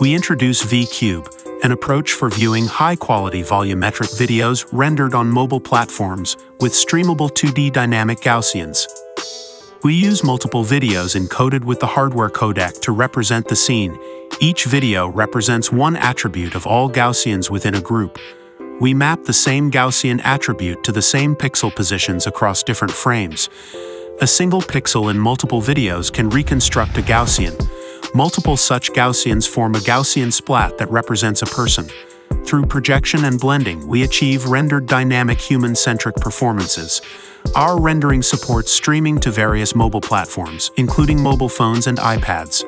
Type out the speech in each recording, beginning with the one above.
we introduce VCube, an approach for viewing high-quality volumetric videos rendered on mobile platforms with streamable 2D dynamic Gaussians. We use multiple videos encoded with the hardware codec to represent the scene. Each video represents one attribute of all Gaussians within a group. We map the same Gaussian attribute to the same pixel positions across different frames. A single pixel in multiple videos can reconstruct a Gaussian. Multiple such Gaussians form a Gaussian splat that represents a person. Through projection and blending, we achieve rendered dynamic human-centric performances. Our rendering supports streaming to various mobile platforms, including mobile phones and iPads.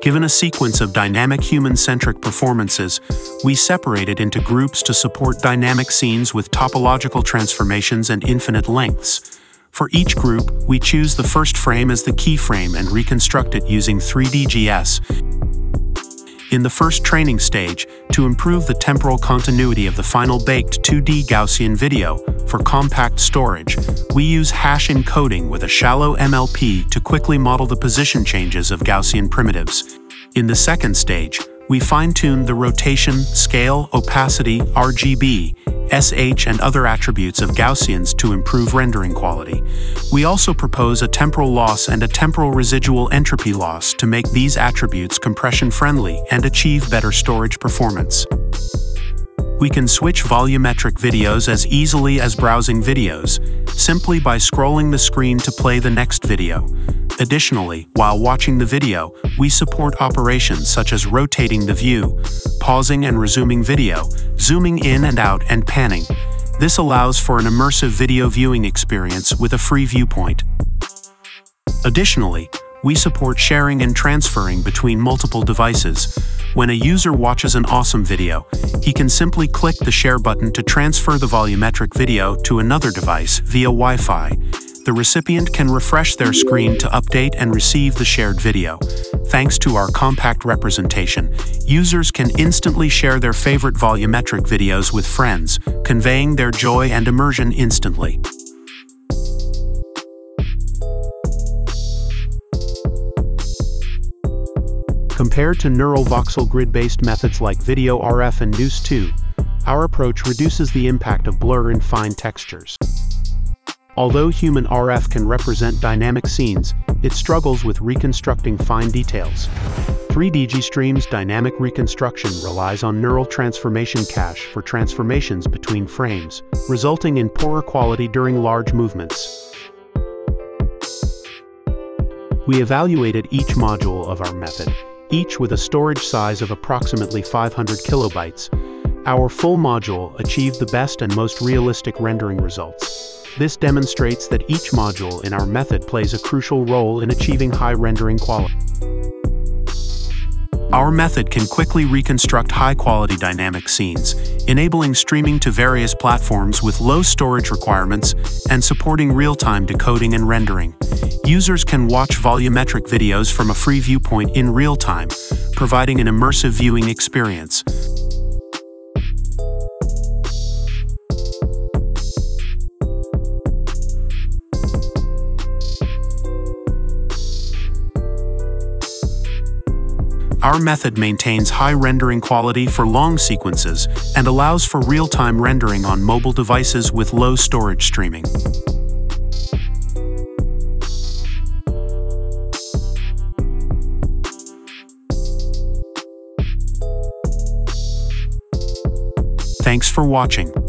Given a sequence of dynamic human-centric performances, we separate it into groups to support dynamic scenes with topological transformations and infinite lengths. For each group, we choose the first frame as the keyframe and reconstruct it using 3DGS. In the first training stage, to improve the temporal continuity of the final baked 2D Gaussian video for compact storage, we use hash encoding with a shallow MLP to quickly model the position changes of Gaussian primitives. In the second stage, we fine-tune the rotation, scale, opacity, RGB, SH and other attributes of Gaussians to improve rendering quality. We also propose a temporal loss and a temporal residual entropy loss to make these attributes compression-friendly and achieve better storage performance. We can switch volumetric videos as easily as browsing videos, simply by scrolling the screen to play the next video. Additionally, while watching the video, we support operations such as rotating the view, pausing and resuming video, zooming in and out and panning. This allows for an immersive video viewing experience with a free viewpoint. Additionally, we support sharing and transferring between multiple devices. When a user watches an awesome video, he can simply click the share button to transfer the volumetric video to another device via Wi-Fi the recipient can refresh their screen to update and receive the shared video. Thanks to our compact representation, users can instantly share their favorite volumetric videos with friends, conveying their joy and immersion instantly. Compared to neural voxel grid-based methods like VideoRF and NeuS2, our approach reduces the impact of blur and fine textures. Although HumanRF can represent dynamic scenes, it struggles with reconstructing fine details. 3DGStream's dynamic reconstruction relies on neural transformation cache for transformations between frames, resulting in poorer quality during large movements. We evaluated each module of our method, each with a storage size of approximately 500 kilobytes. Our full module achieved the best and most realistic rendering results. This demonstrates that each module in our method plays a crucial role in achieving high rendering quality. Our method can quickly reconstruct high-quality dynamic scenes, enabling streaming to various platforms with low storage requirements and supporting real-time decoding and rendering. Users can watch volumetric videos from a free viewpoint in real time, providing an immersive viewing experience. Our method maintains high rendering quality for long sequences and allows for real-time rendering on mobile devices with low storage streaming. Thanks for watching.